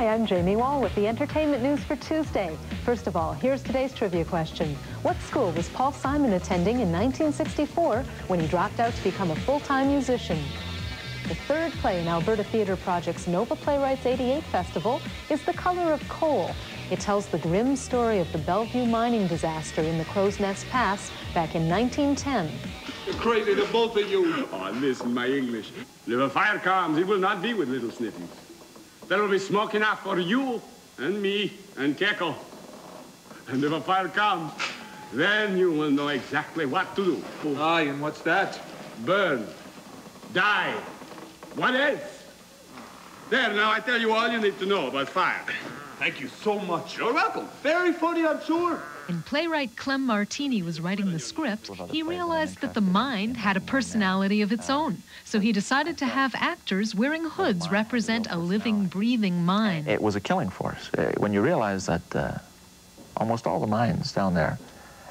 Hi, I'm Jaime Wohl with the entertainment news for Tuesday. First of all, here's today's trivia question. What school was Paul Simon attending in 1964 when he dropped out to become a full-time musician? The third play in Alberta Theatre Project's Nova playRites 88 Festival is The Color of Coal. It tells the grim story of the Bellevue mining disaster in the Crowsnest Pass back in 1910. You're crazy, the both of you. Oh, listen, my English. If a fire comes, it will not be with little sniffings. There will be smoke enough for you and me and Keckle. And if a fire comes, then you will know exactly what to do. Aye, and what's that? Burn. Die. What else? There, now I tell you all you need to know about fire. Thank you so much. You're welcome. Very funny, I'm sure. When playwright Clem Martini was writing the script, he realized that the mind had a personality of its own. So he decided to have actors wearing hoods represent a living, breathing mind. It was a killing force. Uh, When you realize that uh, almost all the mines down there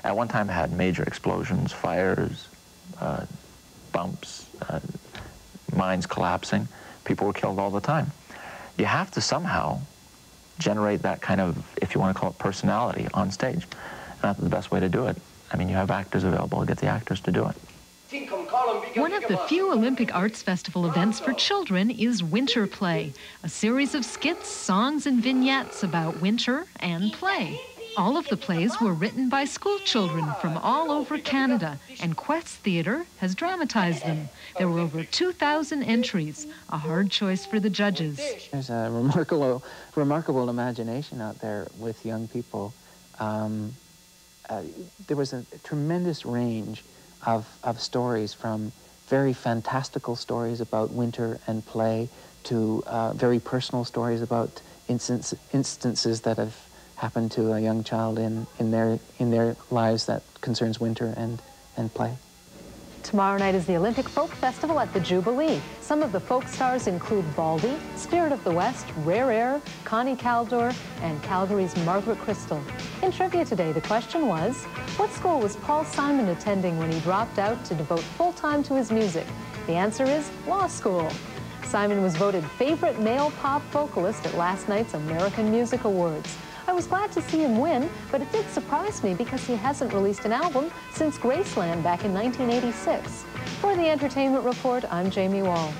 at one time had major explosions, fires, uh, bumps, uh, mines collapsing, people were killed all the time. You have to somehow generate that kind of, if you want to call it personality, on stage. That's the best way to do it. I mean, you have actors available, get the actors to do it. One of the few Olympic Arts Festival events for children is Winterplay, a series of skits, songs, and vignettes about winter and play. All of the plays were written by school children from all over Canada, and Quest Theatre has dramatized them. There were over 2,000 entries, a hard choice for the judges. There's a remarkable, remarkable imagination out there with young people. Um, uh, there was a tremendous range of, of stories from very fantastical stories about winter and play to uh, very personal stories about instance, instances that have happened to a young child in, in, their, in their lives that concerns winter and, and play. Tomorrow night is the Olympic Folk Festival at the Jubilee. Some of the folk stars include Valdy, Spirit of the West, Rare Air, Connie Kaldor, and Calgary's Margaret Christl. In trivia today, the question was, what school was Paul Simon attending when he dropped out to devote full time to his music? The answer is law school. Simon was voted favorite male pop vocalist at last night's American Music Awards. I was glad to see him win, but it did surprise me because he hasn't released an album since Graceland back in 1986. For the Entertainment Report, I'm Jaime Wohl.